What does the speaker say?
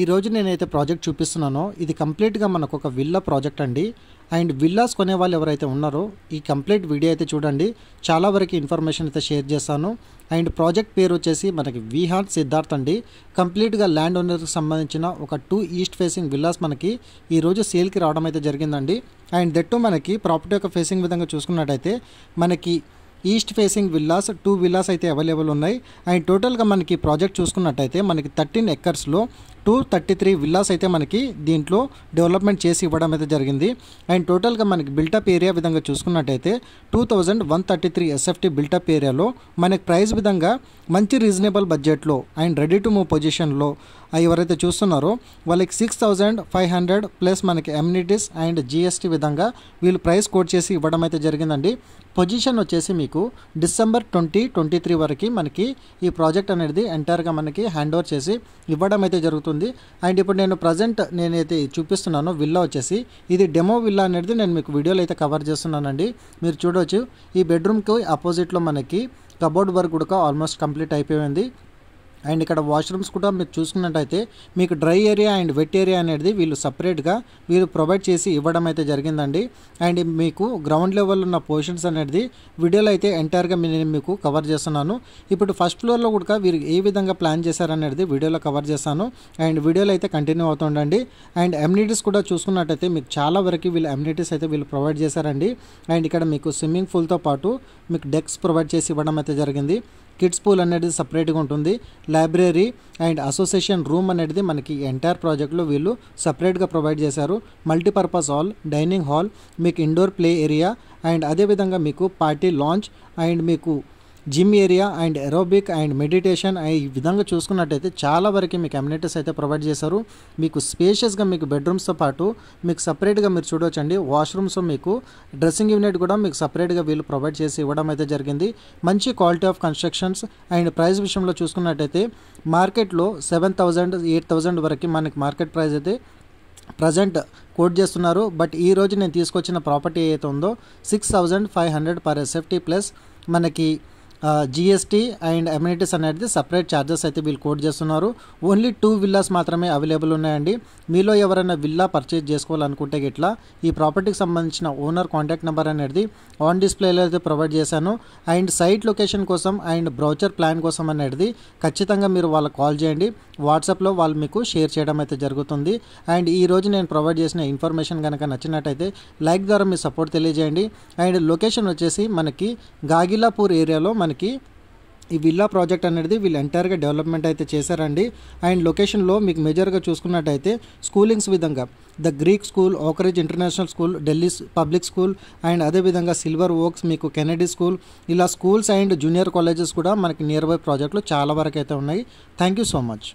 ఈ రోజు నేనైతే ప్రాజెక్ట్ చూపిస్తున్నానో ఇది కంప్లీట్గా మనకు ఒక విల్లా ప్రాజెక్ట్ అండి. అండ్ విల్లాస్ కొనే వాళ్ళు ఎవరైతే ఉన్నారో ఈ కంప్లీట్ వీడియో అయితే చూడండి. చాలా వరకు ఇన్ఫర్మేషన్ అయితే షేర్ చేస్తాను అండ్ ప్రాజెక్ట్ పేరు వచ్చేసి మనకి విహాన్ సిద్ధార్థ్ అండి. కంప్లీట్గా ల్యాండ్ ఓనర్కి సంబంధించిన ఒక టూ ఈస్ట్ ఫేసింగ్ విల్లాస్ మనకి ఈరోజు సేల్కి రావడం అయితే జరిగిందండి. అండ్ దట్టు మనకి ప్రాపర్టీ యొక్క ఫేసింగ్ విధంగా చూసుకున్నట్టయితే మనకి east facing villas two villas అయితే అవైలబుల్ ఉన్నాయి. అండ్ టోటల్గా మనకి ప్రాజెక్ట్ చూసుకున్నట్టయితే మనకి థర్టీన్ ఎక్కర్స్లో టూ థర్టీ త్రీ విల్లాస్ అయితే మనకి దీంట్లో డెవలప్మెంట్ చేసి ఇవ్వడం అయితే జరిగింది. అండ్ టోటల్గా మనకి బిల్టప్ ఏరియా విధంగా చూసుకున్నట్టయితే two thousand one thirty three SFT built up ఏరియాలో మనకి ప్రైస్ విధంగా మంచి రీజనబుల్ బడ్జెట్లో అండ్ రెడీ టు మూవ్ పొజిషన్లో ఎవరైతే చూస్తున్నారో వాళ్ళకి six thousand five hundred plus మనకి ఎమ్యూనిటీస్ అండ్ జిఎస్టీ విధంగా వీళ్ళు ప్రైస్ కోడ్ చేసి ఇవ్వడం అయితే జరిగిందండి. పొజిషన్ వచ్చేసి మీకు డిసెంబర్ ట్వంటీ ట్వంటీ త్రీ వరకు మనకి ఈ ప్రాజెక్ట్ అనేది ఎంటైర్గా మనకి హ్యాండ్ ఓవర్ చేసి ఇవ్వడం అయితే జరుగుతుంది. అండ్ ఇప్పుడు నేను ప్రజెంట్ నేనైతే చూపిస్తున్నాను విల్లా వచ్చేసి. ఇది డెమో విల్లా అనేది నేను మీకు వీడియోలో అయితే కవర్ చేస్తున్నానండి. మీరు చూడవచ్చు ఈ బెడ్రూమ్కి అపోజిట్లో మనకి కబోర్డ్ వర్క్ కూడా ఆల్మోస్ట్ కంప్లీట్ అయిపోయింది. అండ్ ఇక్కడ వాష్రూమ్స్ కూడా మీరు చూసుకున్నట్టయితే మీకు dry area and wet area అనేది వీళ్ళు సపరేట్గా వీళ్ళు ప్రొవైడ్ చేసి ఇవ్వడం అయితే జరిగిందండి. అండ్ మీకు గ్రౌండ్ లెవెల్ ఉన్న పోర్షన్స్ అనేది వీడియోలో అయితే ఎంటైర్గా నేను మీకు కవర్ చేస్తున్నాను. ఇప్పుడు ఫస్ట్ ఫ్లోర్లో కూడా వీరు ఏ విధంగా ప్లాన్ చేశారనేది వీడియోలో కవర్ చేస్తాను. అండ్ వీడియోలో అయితే కంటిన్యూ అవుతుండండి అండ్ ఎమ్యూనిటీస్ కూడా చూసుకున్నట్టయితే మీకు చాలా వరకు వీళ్ళు ఎమ్యూనిటీస్ అయితే వీళ్ళు ప్రొవైడ్ చేశారండి. అండ్ ఇక్కడ మీకు స్విమ్మింగ్ పూల్తో పాటు మీకు డెక్స్ ప్రొవైడ్ చేసి ఇవ్వడం అయితే జరిగింది. కిడ్స్ పూల్ అనేది సపరేట్గా ఉంటుంది. లైబ్రరీ అండ్ అసోసియేషన్ రూమ్ అనేది మనకి ఎంటైర్ ప్రాజెక్ట్లో వీళ్ళు సపరేట్గా ప్రొవైడ్ చేశారు. మల్టీపర్పస్ హాల్ డైనింగ్ హాల్ మీకు ఇండోర్ ప్లే ఏరియా అండ్ అదేవిధంగా మీకు పార్టీ లాంచ్ అండ్ మీకు gym area and aerobic and meditation ఈ విధంగా చూసుకున్నట్టయితే చాలా వరకు మీకు అమ్యూనిటీస్ అయితే ప్రొవైడ్ చేశారు. మీకు స్పేషియస్గా మీకు బెడ్రూమ్స్తో పాటు మీకు సపరేట్గా మీరు చూడవచ్చండి వాష్రూమ్స్ మీకు డ్రెస్సింగ్ యూనిట్ కూడా మీకు సపరేట్గా వీళ్ళు ప్రొవైడ్ చేసి ఇవ్వడం అయితే జరిగింది. మంచి quality of constructions and price విషయంలో చూసుకున్నట్టయితే మార్కెట్లో సెవెన్ థౌజండ్ ఎయిట్ థౌజండ్ వరకు మనకి మార్కెట్ ప్రైస్ అయితే ప్రజెంట్ కోట్ చేస్తున్నారు. బట్ ఈ రోజు నేను తీసుకొచ్చిన ప్రాపర్టీ ఏదైతే ఉందో six thousand five hundred per SFT plus మనకి జిఎస్టీ అండ్ అమ్యూనిటీస్ అనేది సపరేట్ ఛార్జెస్ అయితే వీళ్ళు కోట్ చేస్తున్నారు. ఓన్లీ టూ విల్లాస్ మాత్రమే అవైలబుల్ ఉన్నాయండి. మీలో ఎవరైనా విల్లా పర్చేజ్ చేసుకోవాలనుకుంటే ఇట్లా ఈ ప్రాపర్టీకి సంబంధించిన ఓనర్ కాంటాక్ట్ నెంబర్ అనేది ఆన్ డిస్ప్లేలో అయితే ప్రొవైడ్ చేశాను. అండ్ సైట్ లొకేషన్ కోసం అండ్ బ్రౌచర్ ప్లాన్ కోసం అనేది ఖచ్చితంగా మీరు వాళ్ళకి కాల్ చేయండి. వాట్సాప్లో వాళ్ళు మీకు షేర్ చేయడం అయితే జరుగుతుంది. అండ్ ఈ రోజు నేను ప్రొవైడ్ చేసిన ఇన్ఫర్మేషన్ కనుక నచ్చినట్టయితే లైక్ ద్వారా మీ సపోర్ట్ తెలియజేయండి. అండ్ లొకేషన్ వచ్చేసి మనకి గాగిలాపూర్ ఏరియాలో మనకి ఈ విల్లా ప్రాజెక్ట్ అనేది వీళ్ళు ఎంటైర్గా డెవలప్మెంట్ అయితే చేశారండి. అండ్ లొకేషన్లో మీకు మేజర్గా చూసుకున్నట్టయితే స్కూలింగ్స్ విధంగా the Greek school Oakridge international school Delhi public school and అదేవిధంగా సిల్వర్ ఓక్స్ మీకు కెనడీ స్కూల్ ఇలా స్కూల్స్ అండ్ జూనియర్ కాలేజెస్ కూడా మనకి నియర్ బై ప్రాజెక్టులు చాలా వరకు అయితే ఉన్నాయి. Thank you so much.